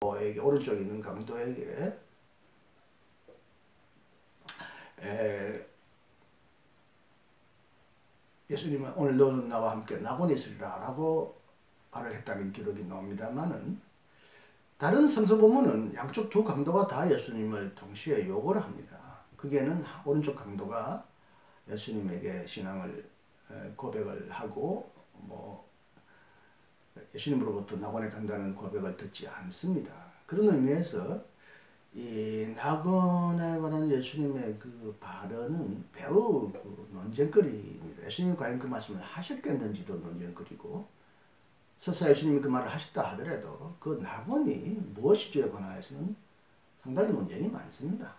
강도에게 오른쪽에 있는 강도에게 에, 예수님은 오늘 너는 나와 함께 낙원에 있으리라 라고 말을 했다는 기록이 나옵니다만은 다른 성서 본문은 양쪽 두 강도가 다 예수님을 동시에 요구를 합니다. 그게는 오른쪽 강도가 예수님에게 신앙을 고백을 하고 뭐 예수님으로부터 낙원에 간다는 고백을 듣지 않습니다. 그런 의미에서 이 낙원에 관한 예수님의 그 발언은 매우 그 논쟁거리입니다. 예수님이 과연 그 말씀을 하셨겠는지도 논쟁거리고 설사 예수님이 그 말을 하셨다 하더라도 그 낙원이 무엇이지에 관하여서는 상당히 논쟁이 많습니다.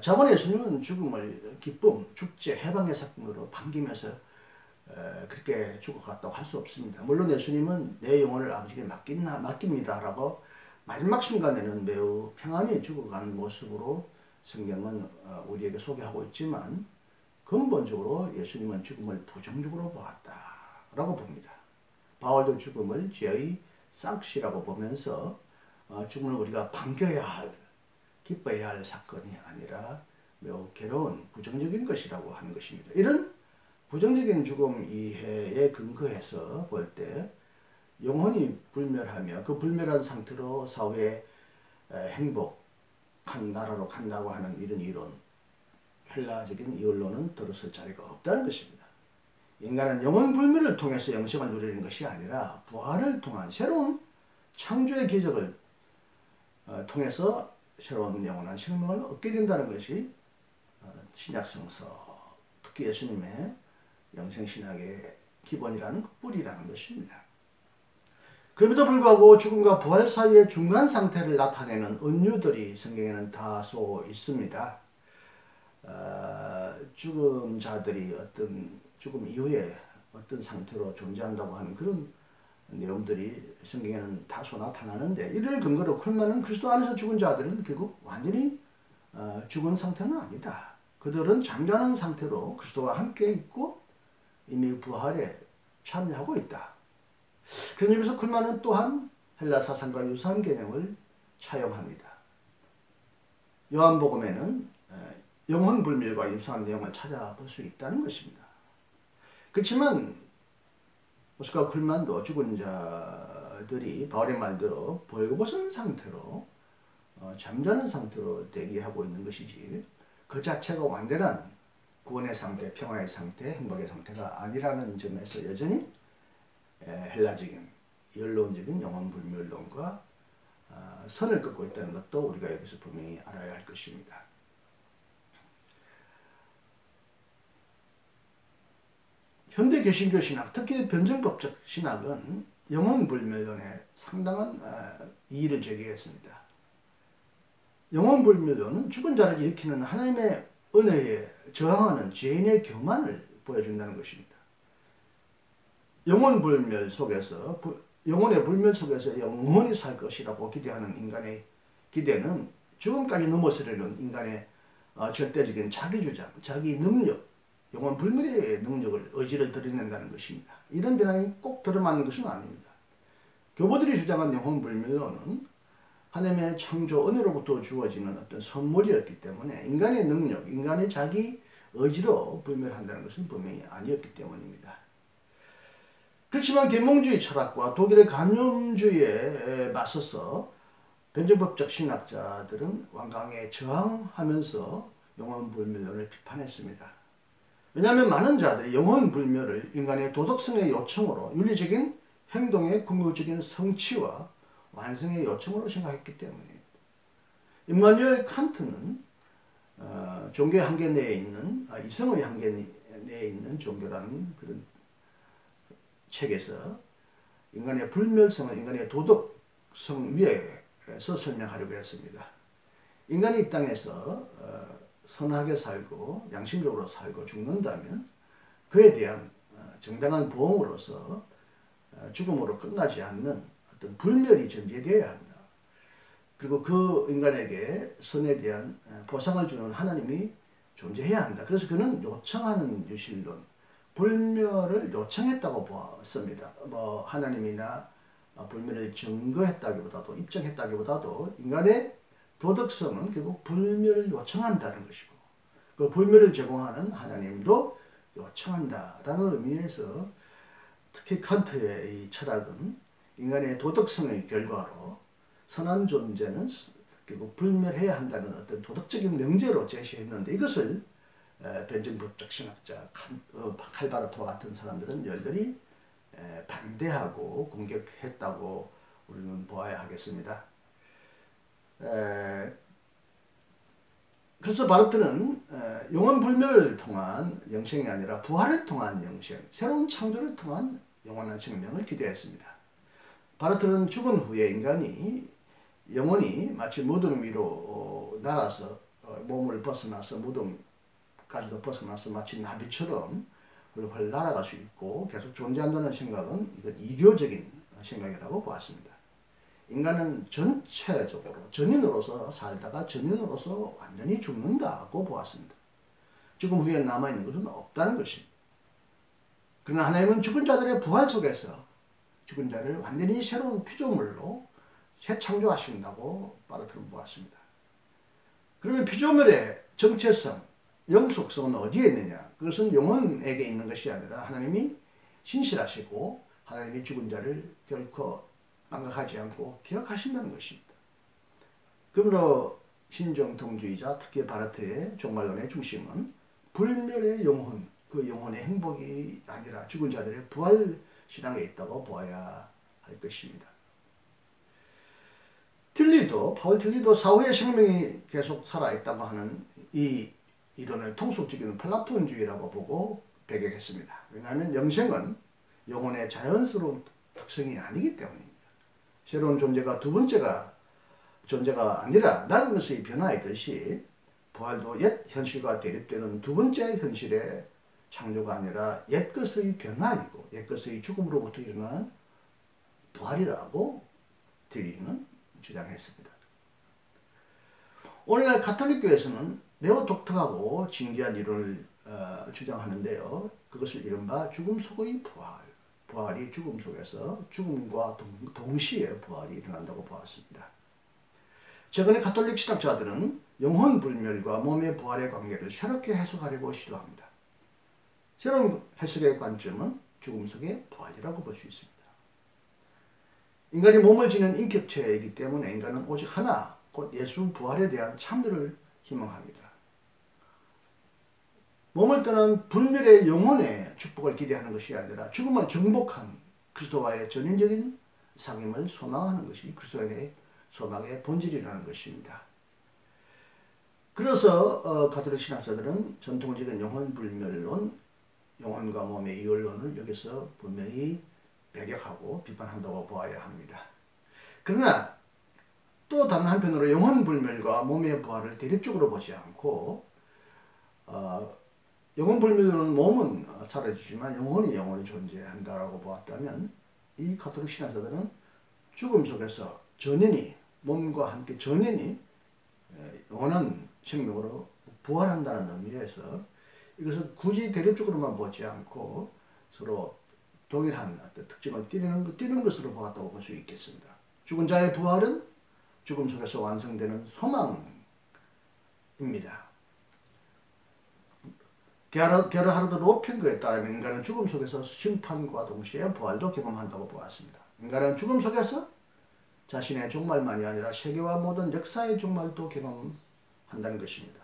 자본의 예수님은 죽음을 기쁨, 축제, 해방의 사건으로 반기면서 그렇게 죽어갔다고 할 수 없습니다. 물론 예수님은 내 영혼을 아버지께 맡긴다, 맡깁니다라고 마지막 순간에는 매우 평안히 죽어간 모습으로 성경은 어, 우리에게 소개하고 있지만 근본적으로 예수님은 죽음을 부정적으로 보았다라고 봅니다. 바울도 죽음을 죄의 쌍시라고 보면서 어, 죽음을 우리가 반겨야 할, 기뻐해야 할 사건이 아니라 매우 괴로운 부정적인 것이라고 하는 것입니다. 이런 부정적인 죽음 이해에 근거해서 볼 때 영혼이 불멸하며 그 불멸한 상태로 사후에 행복한 나라로 간다고 하는 이런 이론, 헬라적인 이론은 들었을 자리가 없다는 것입니다. 인간은 영혼 불멸을 통해서 영생을 누리는 것이 아니라 부활을 통한 새로운 창조의 기적을 어, 통해서 새로운 영원한 생명을 얻게 된다는 것이 어, 신약성서, 특히 예수님의 영생신학의 기본이라는 뿌리라는 것입니다. 그럼에도 불구하고 죽음과 부활 사이의 중간 상태를 나타내는 은유들이 성경에는 다소 있습니다. 어, 죽음 자들이 어떤 죽음 이후에 어떤 상태로 존재한다고 하는 그런 내용들이 성경에는 다소 나타나는데 이를 근거로 쿨만은 그리스도 안에서 죽은 자들은 결국 완전히 어, 죽은 상태는 아니다. 그들은 잠자는 상태로 그리스도와 함께 있고 이미 부활에 참여하고 있다. 그런 의미에서 쿨만은 또한 헬라 사상과 유사한 개념을 차용합니다. 요한복음에는 영혼 불멸과 유사한 내용을 찾아볼 수 있다는 것입니다. 그렇지만 오스카 쿨만도 죽은 자들이 바울의 말대로 벌거벗은 상태로 어, 잠자는 상태로 대기하고 있는 것이지 그 자체가 완전한 구원의 상태, 평화의 상태, 행복의 상태가 아니라는 점에서 여전히 헬라적인 연론적인 영혼 불멸론과 어, 선을 긋고 있다는 것도 우리가 여기서 분명히 알아야 할 것입니다. 현대 개신교 신학, 특히 변증법적 신학은 영혼 불멸론에 상당한 어, 이의를 제기했습니다. 영혼 불멸론은 죽은 자를 일으키는 하나님의 은혜에 저항하는 죄인의 교만을 보여준다는 것입니다. 영혼 불멸 속에서 영혼의 불멸 속에서 영원히 살 것이라고 기대하는 인간의 기대는 죽음까지 넘어서려는 인간의 어, 절대적인 자기 주장, 자기 능력, 영혼 불멸의 능력을 의지를 드러낸다는 것입니다. 이런 비난이 꼭 들어맞는 것은 아닙니다. 교보들이 주장한 영혼 불멸론은 하나님의 창조 은혜로부터 주어지는 어떤 선물이었기 때문에 인간의 능력, 인간의 자기 의지로 불멸한다는 것은 분명히 아니었기 때문입니다. 그렇지만 계몽주의 철학과 독일의 감염주의에 맞서서 변증법적 신학자들은 완강에 저항하면서 영혼불멸론을 비판했습니다. 왜냐하면 많은 자들이 영혼불멸을 인간의 도덕성의 요청으로 윤리적인 행동의 궁극적인 성취와 완성의 요청으로 생각했기 때문입니다. 임마누엘 칸트는 어, 종교의 한계 내에 있는 아, 이성의 한계 내에 있는 종교라는 그런 책에서 인간의 불멸성을 인간의 도덕성 위에서 설명하려고 했습니다. 인간이 이 땅에서 어, 선하게 살고 양심적으로 살고 죽는다면 그에 대한 어, 정당한 보험으로서 어, 죽음으로 끝나지 않는 어떤 불멸이 전제되어야 한다. 그리고 그 인간에게 선에 대한 보상을 주는 하나님이 존재해야 한다. 그래서 그는 요청하는 유실론, 불멸을 요청했다고 보았습니다. 뭐 하나님이나 어, 불멸을 증거했다기보다도 입증했다기보다도 인간의 도덕성은 결국 불멸을 요청한다는 것이고 그 불멸을 제공하는 하나님도 요청한다라는 의미에서 특히 칸트의 이 철학은 인간의 도덕성의 결과로 선한 존재는 결국 불멸해야 한다는 어떤 도덕적인 명제로 제시했는데 이것을 변증법적 신학자 어, 칼바르토와 같은 사람들은 열렬히 반대하고 공격했다고 우리는 보아야 하겠습니다. 그래서 바르트는 영원 불멸을 통한 영생이 아니라 부활을 통한 영생, 새로운 창조를 통한 영원한 생명을 기대했습니다. 바르트는 죽은 후에 인간이 영혼이 마치 무덤 위로 어, 날아서 어, 몸을 벗어나서 무덤까지도 벗어나서 마치 나비처럼 훨 날아갈 수 있고 계속 존재한다는 생각은 이건 이교적인 생각이라고 보았습니다. 인간은 전체적으로 전인으로서 살다가 전인으로서 완전히 죽는다고 보았습니다. 죽음 후에 남아있는 것은 없다는 것입니다. 그러나 하나님은 죽은 자들의 부활 속에서 죽은 자를 완전히 새로운 피조물로 새 창조하신다고 바르트는 보았습니다. 그러면 피조물의 정체성, 영속성은 어디에 있느냐? 그것은 영혼에게 있는 것이 아니라 하나님이 신실하시고 하나님이 죽은 자를 결코 망각하지 않고 기억하신다는 것입니다. 그러므로 신정통주의자 특히 바르트의 종말론의 중심은 불멸의 영혼, 그 영혼의 행복이 아니라 죽은 자들의 부활 신앙에 있다고 보아야 할 것입니다. 틸리도 파울 틸리도 사후의 생명이 계속 살아있다고 하는 이 이론을 통속적인 플라톤주의라고 보고 배격했습니다. 왜냐하면 영생은 영혼의 자연스러운 특성이 아니기 때문입니다. 새로운 존재가 두 번째가 존재가 아니라 낡은 것의 변화이듯이 부활도 옛 현실과 대립되는 두 번째 현실의 창조가 아니라 옛 것의 변화이고 옛 것의 죽음으로부터 일어난 부활이라고 드리는 주장했습니다. 오늘날 가톨릭 교회에서는 매우 독특하고 진귀한 이론을 어, 주장하는데요. 그것을 이른바 죽음 속의 부활. 부활이 죽음 속에서 죽음과 동, 시에 부활이 일어난다고 보았습니다. 최근에 가톨릭 신학자들은 영혼 불멸과 몸의 부활의 관계를 새롭게 해석하려고 시도합니다. 새로운 해석의 관점은 죽음 속의 부활이라고 볼 수 있습니다. 인간이 몸을 지닌 인격체이기 때문에 인간은 오직 하나, 곧 예수 부활에 대한 참들을 희망합니다. 몸을 떠난 불멸의 영혼의 축복을 기대하는 것이 아니라 죽음을 정복한 그리스도와의 전인적인 상임을 소망하는 것이 그리스도인의 소망의 본질이라는 것입니다. 그래서 어, 가톨릭 신학자들은 전통적인 영혼 불멸론, 영혼과 몸의 이율론을 여기서 분명히 배격하고 비판한다고 보아야 합니다. 그러나 또 다른 한편으로 영혼 불멸과 몸의 부활을 대립적으로 보지 않고 어, 영혼 불멸은 몸은 사라지지만 영혼이 영원히 존재한다라고 보았다면 이 가톨릭 신학자들은 죽음 속에서 전인이 몸과 함께 전인이 영원한 생명으로 부활한다는 의미에서 이것을 굳이 대립적으로만 보지 않고 서로 동일한 특징을 띠는, 띠는 것으로 보았다고 볼 수 있겠습니다. 죽은 자의 부활은 죽음 속에서 완성되는 소망입니다. 게르하르드 로핑그에 따르면 인간은 죽음 속에서 심판과 동시에 부활도 경험한다고 보았습니다. 인간은 죽음 속에서 자신의 종말만이 아니라 세계와 모든 역사의 종말도 경험한다는 것입니다.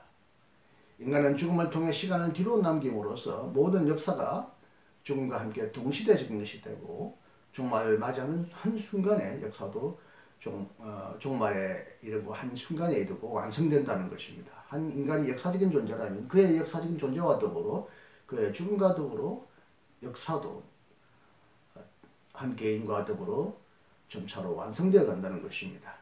인간은 죽음을 통해 시간을 뒤로 남김으로써 모든 역사가 죽음과 함께 동시대적인 것이 되고 종말을 맞이하는 한순간의 역사도 종, 어, 종말에 이르고 한순간에 이르고 완성된다는 것입니다. 한 인간이 역사적인 존재라면 그의 역사적인 존재와 더불어 그의 죽음과 더불어 역사도 한 개인과 더불어 점차로 완성되어 간다는 것입니다.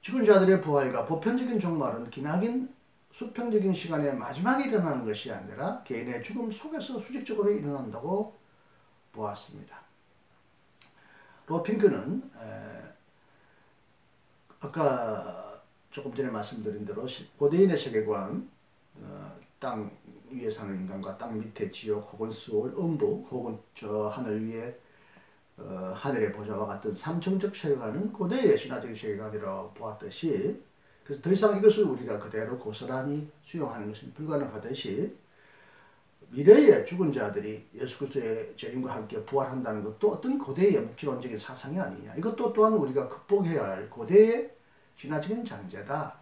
죽은 자들의 부활과 보편적인 종말은 기나긴 수평적인 시간의 마지막에 일어나는 것이 아니라 개인의 죽음 속에서 수직적으로 일어난다고 보았습니다. 로핑크는 아까 조금 전에 말씀드린 대로 고대인의 세계관 어, 땅 위에 사는 인간과 땅 밑에 지옥 혹은 수월 음부 혹은 저 하늘 위에 어, 하늘의 보좌와 같은 삼층적 세계관은 고대의 신화적 세계관이라고 보았듯이 그래서 더 이상 이것을 우리가 그대로 고스란히 수용하는 것은 불가능하듯이 미래의 죽은 자들이 예수 그리스도의 재림과 함께 부활한다는 것도 어떤 고대의 묵지론적인 사상이 아니냐. 이것도 또한 우리가 극복해야 할 고대의 신화적인 장제다.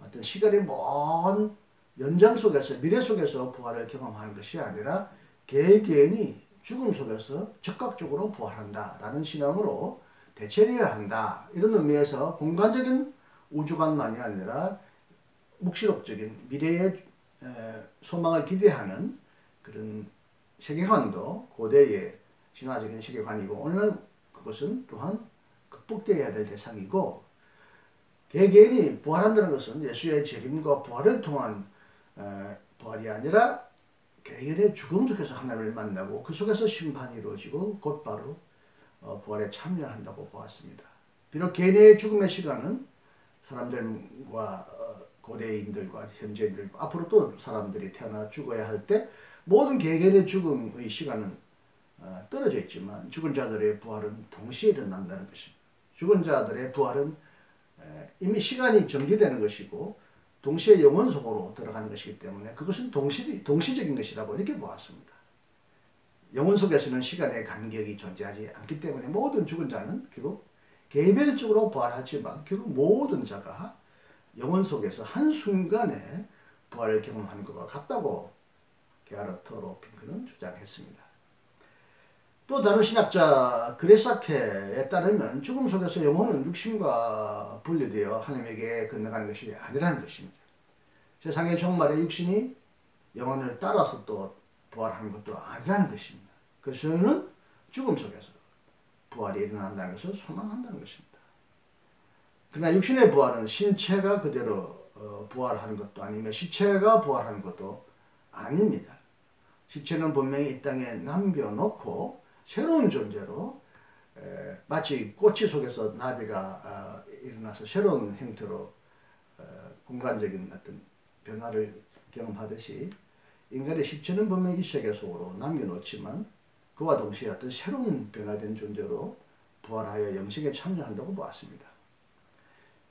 어떤 시간의 먼 연장 속에서 미래 속에서 부활을 경험하는 것이 아니라 개개인이 죽음 속에서 적극적으로 부활한다라는 신앙으로 대체해야 한다. 이런 의미에서 공간적인 우주관만이 아니라 묵시록적인 미래의 소망을 기대하는 그런 세계관도 고대의 신화적인 세계관이고 오늘 그것은 또한 극복되어야 될 대상이고 개개인이 부활한다는 것은 예수의 재림과 부활을 통한 부활이 아니라 개인의 죽음 속에서 하나님을 만나고 그 속에서 심판이 이루어지고 곧바로 어, 부활에 참여한다고 보았습니다. 비록 개인의 죽음의 시간은 사람들과 어, 고대인들과 현재인들 앞으로 또 사람들이 태어나 죽어야 할 때 모든 개개인의 죽음의 시간은 어, 떨어져 있지만 죽은 자들의 부활은 동시에 일어난다는 것입니다. 죽은 자들의 부활은 이미 시간이 정지되는 것이고 동시에 영혼 속으로 들어가는 것이기 때문에 그것은 동시, 동시적인 것이라고 이렇게 보았습니다. 영혼 속에서는 시간의 간격이 존재하지 않기 때문에 모든 죽은 자는 결국 개별적으로 부활하지만 결국 모든 자가 영혼 속에서 한순간에 부활을 경험하는 것과 같다고 게아르트로 핑크는 주장했습니다. 또 다른 신학자 그레사케에 따르면 죽음 속에서 영혼은 육신과 분리되어 하나님에게 건너가는 것이 아니라는 것입니다. 세상의 종말에 육신이 영혼을 따라서 또 부활하는 것도 아니라는 것입니다. 그래서 저는 죽음 속에서 부활이 일어난다는 것을 소망한다는 것입니다. 그러나 육신의 부활은 신체가 그대로 어, 부활하는 것도 아니며 시체가 부활하는 것도 아닙니다. 시체는 분명히 이 땅에 남겨놓고 새로운 존재로 에, 마치 꼬치 속에서 나비가 어, 일어나서 새로운 형태로 어, 공간적인 어떤 변화를 경험하듯이 인간의 시체는 분명히 이 세계 속으로 남겨놓지만 그와 동시에 어떤 새로운 변화된 존재로 부활하여 영생에 참여한다고 보았습니다.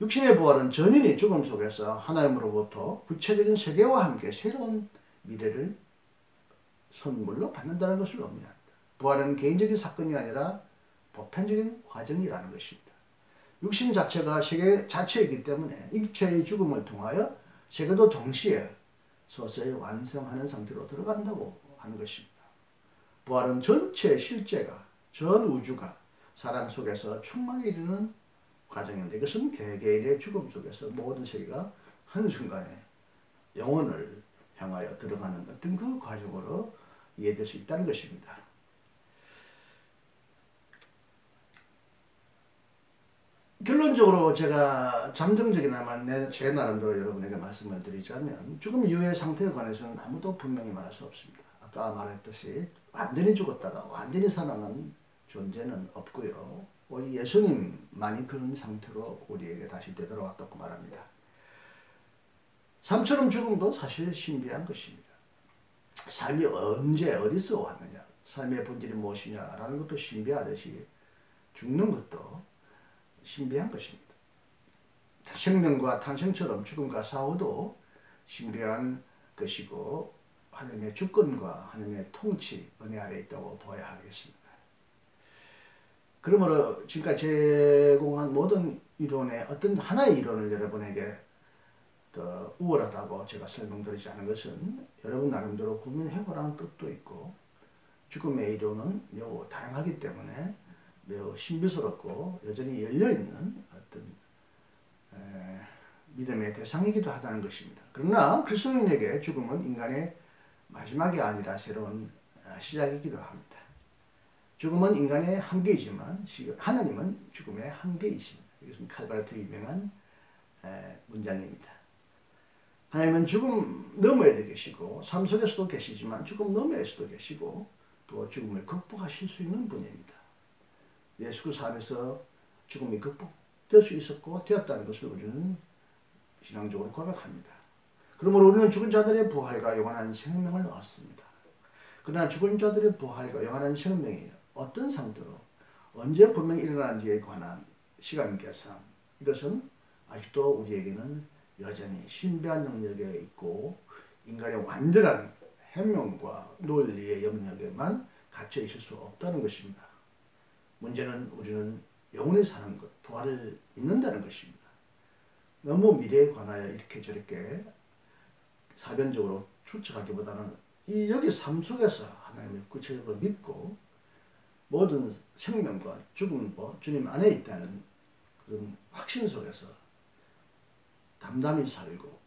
육신의 부활은 전인이 죽음 속에서 하나님으로부터 구체적인 세계와 함께 새로운 미래를 선물로 받는다는 것을 의미합니다. 부활은 개인적인 사건이 아니라 보편적인 과정이라는 것입니다. 육신 자체가 세계 자체이기 때문에 육체의 죽음을 통하여 세계도 동시에 서서히 완성하는 상태로 들어간다고 하는 것입니다. 부활은 전체 실제가 전 우주가 사람 속에서 충만히 이르는 과정인데 이것은 개개인의 죽음 속에서 모든 세계가 한순간에 영혼을 향하여 들어가는 어떤 그 과정으로 이해될 수 있다는 것입니다. 결론적으로 제가 잠정적이나마 내, 제 나름대로 여러분에게 말씀을 드리자면 죽음 이후의 상태에 관해서는 아무도 분명히 말할 수 없습니다. 아까 말했듯이 완전히 죽었다가 완전히 살아난 존재는 없고요. 오직 예수님만이 그런 상태로 우리에게 다시 되돌아왔다고 말합니다. 삶처럼 죽음도 사실 신비한 것입니다. 삶이 언제 어디서 왔느냐 삶의 본질이 무엇이냐라는 것도 신비하듯이 죽는 것도 신비한 것입니다. 생명과 탄생처럼 죽음과 사후도 신비한 것이고 하나님의 주권과 하나님의 통치 은혜 아래 있다고 보아야 하겠습니다. 그러므로 지금까지 제공한 모든 이론의 어떤 하나의 이론을 여러분에게 더 우월하다고 제가 설명드리지 않은 것은 여러분 나름대로 고민해보라는 뜻도 있고 죽음의 이론은 매우 다양하기 때문에 매우 신비스럽고 여전히 열려있는 어떤 에, 믿음의 대상이기도 하다는 것입니다. 그러나 그리스도인에게 죽음은 인간의 마지막이 아니라 새로운 어, 시작이기도 합니다. 죽음은 인간의 한계이지만 하나님은 죽음의 한계이십니다. 이것은 칼바르트 유명한 문장입니다. 하나님은 죽음 너머에도 계시고 삶 속에서도 계시지만 죽음 너머에서도 계시고 또 죽음을 극복하실 수 있는 분입니다. 예수 그리스도 안에서 죽음이 극복될 수 있었고 되었다는 것을 우리는 신앙적으로 고백합니다. 그러므로 우리는 죽은 자들의 부활과 영원한 생명을 얻습니다. 그러나 죽은 자들의 부활과 영원한 생명이 어떤 상태로 언제 분명히 일어나는지에 관한 시간 계산 이것은 아직도 우리에게는 여전히 신비한 영역에 있고 인간의 완전한 해명과 논리의 영역에만 갇혀 있을 수 없다는 것입니다. 문제는 우리는 영원히 사는 것, 부활을 믿는다는 것입니다. 너무 미래에 관하여 이렇게 저렇게 사변적으로 추측하기보다는 이 여기 삶 속에서 하나님을 구체적으로 믿고 모든 생명과 죽음과 주님 안에 있다는 그런 확신 속에서 담담히 살고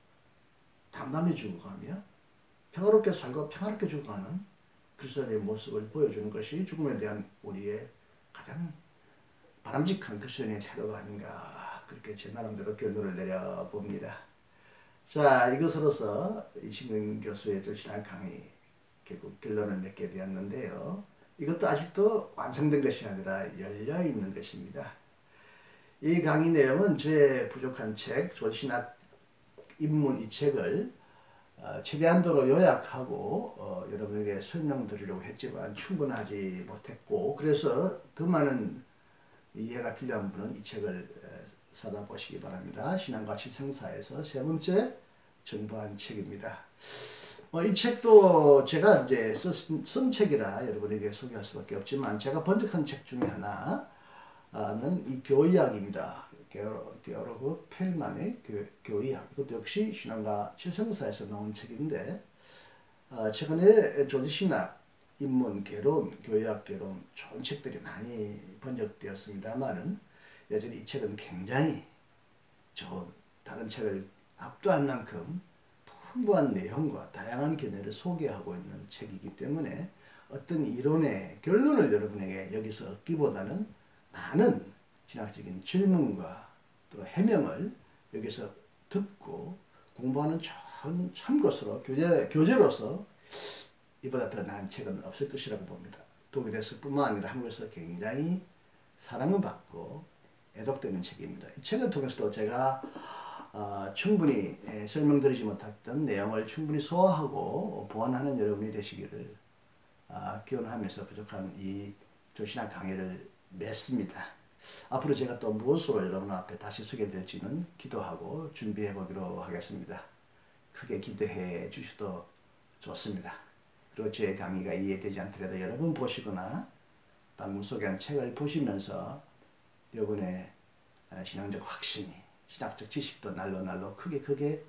담담히 죽어가며 평화롭게 살고 평화롭게 죽어가는 그리스도의 모습을 보여주는 것이 죽음에 대한 우리의 가장 바람직한 그리스도의 태도가 아닌가 그렇게 제 나름대로 결론을 내려봅니다. 자 이것으로서 이신경 교수의 절신한 강의 결국 결론을 맺게 되었는데요. 이것도 아직도 완성된 것이 아니라 열려 있는 것입니다. 이 강의 내용은 저의 부족한 책 조신학 입문 이 책을 어, 최대한도로 요약하고 어, 여러분에게 설명드리려고 했지만 충분하지 못했고 그래서 더 많은 이해가 필요한 분은 이 책을 사다 보시기 바랍니다. 신앙가치 생사에서 세 번째 정부한 책입니다. 어, 이 책도 제가 이제 쓴, 쓴 책이라 여러분에게 소개할 수밖에 없지만 제가 번역한 책 중에 하나는 이 교의학입니다. 게어로그 펠만의 교, 의학 이것도 역시 신앙가 칠성사에서 나온 책인데 어, 최근에 조지신학, 인문, 개론, 교의학 개론 좋은 책들이 많이 번역되었습니다만은 여전히 이 책은 굉장히 좋은 다른 책을 압도한 만큼 풍부한 내용과 다양한 견해를 소개하고 있는 책이기 때문에 어떤 이론의 결론을 여러분에게 여기서 얻기보다는 많은 신학적인 질문과 또 해명을 여기서 듣고 공부하는 좋은 참고서로 교재, 교재로서 이보다 더 나은 책은 없을 것이라고 봅니다. 독일에서 뿐만 아니라 한국에서 굉장히 사랑을 받고 애독되는 책입니다. 이 책을 통해서도 제가 어, 충분히 예, 설명드리지 못했던 내용을 충분히 소화하고 보완하는 여러분이 되시기를 어, 기원하면서 부족한 이 조신한 강의를 맺습니다. 앞으로 제가 또 무엇으로 여러분 앞에 다시 서게 될지는 기도하고 준비해 보기로 하겠습니다. 크게 기대해 주셔도 좋습니다. 그리고 제 강의가 이해되지 않더라도 여러분 보시거나 방금 소개한 책을 보시면서 여러분의 어, 신앙적 확신이 신학적 지식도 날로 날로 크게 크게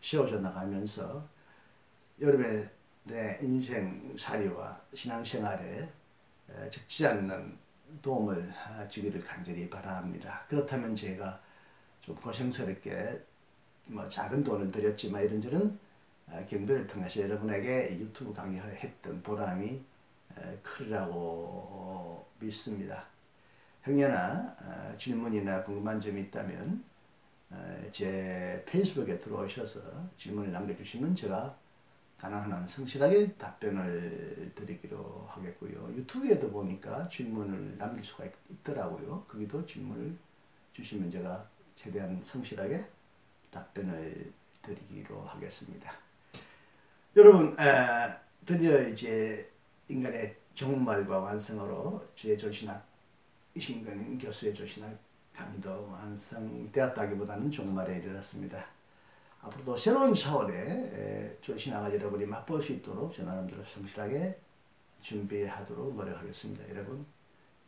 세워져 나가면서 여러분의 내 인생살이와 신앙생활에 적지 않는 도움을 주기를 간절히 바랍니다. 그렇다면 제가 좀 고생스럽게 뭐 작은 돈을 들였지만 이런저런 경배를 통해서 여러분에게 유튜브 강의를 했던 보람이 크리라고 믿습니다. 형님나 질문이나 궁금한 점이 있다면 제 페이스북에 들어오셔서 질문을 남겨주시면 제가 가능한 한 성실하게 답변을 드리기로 하겠고요. 유튜브에도 보니까 질문을 남길 수가 있, 더라고요 거기도 질문을 주시면 제가 최대한 성실하게 답변을 드리기로 하겠습니다. 여러분 에, 드디어 이제 인간의 정말과 완성으로 주의 조신학 이 신근 교수의 조신학 강의도 완성되었다기보다는 종말에 이르렀습니다. 앞으로도 새로운 차원의 조신앙을 여러분이 맛볼 수 있도록 저 나름대로 성실하게 준비하도록 노력하겠습니다. 여러분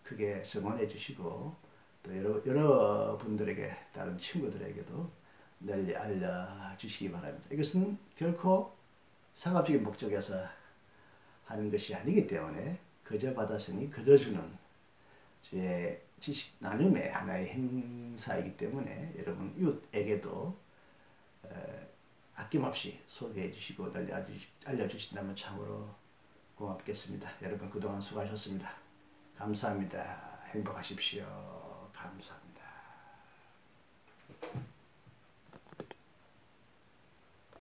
크게 성원해 주시고 또 여러, 여러분들에게 다른 친구들에게도 널리 알려주시기 바랍니다. 이것은 결코 상업적인 목적에서 하는 것이 아니기 때문에 그저 받았으니 그저 주는 제 지식 나눔의 하나의 행사이기 때문에 여러분 이웃에게도 아낌없이 소개해 주시고 알려주신다면 참으로 고맙겠습니다. 여러분 그동안 수고하셨습니다. 감사합니다. 행복하십시오. 감사합니다.